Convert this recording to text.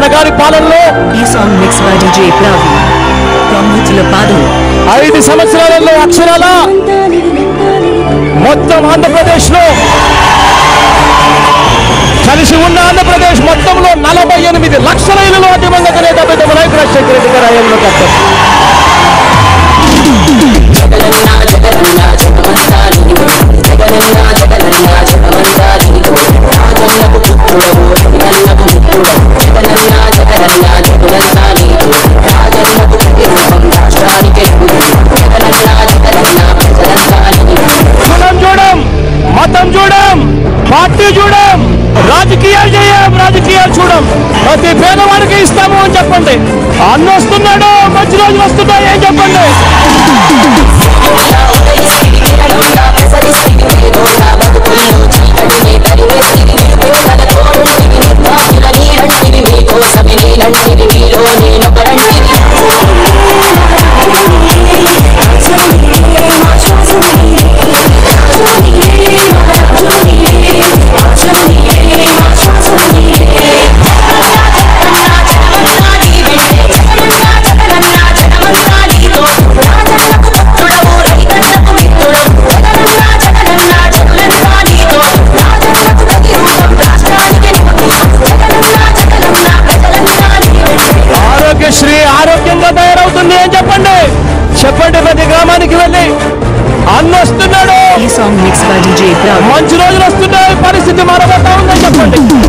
నాన్నగారి పాలనలో ఈ సాంగ్ మిక్స్ బై. ఐదు సంవత్సరాలలో అక్షరాల మొత్తం ఆంధ్రప్రదేశ్లో కలిసి ఉన్న ఆంధ్రప్రదేశ్ మొత్తంలో నలభై ఎనిమిది లక్షల పార్టీ చూడం రాజకీయాలు చేయం రాజకీయాలు చూడం ప్రతి పేదవాడికి ఇస్తాము అని చెప్పండి. అన్న వస్తున్నాడు మంచి రోజులు వస్తున్నాయి ఏం ఉంది అని చెప్పండి. చెప్పండి ప్రతి గ్రామానికి వెళ్ళి. అన్న వస్తున్నాడు. మంచి రోజులు వస్తున్నాయి. పరిస్థితి మరొకటా ఉందని చెప్పండి.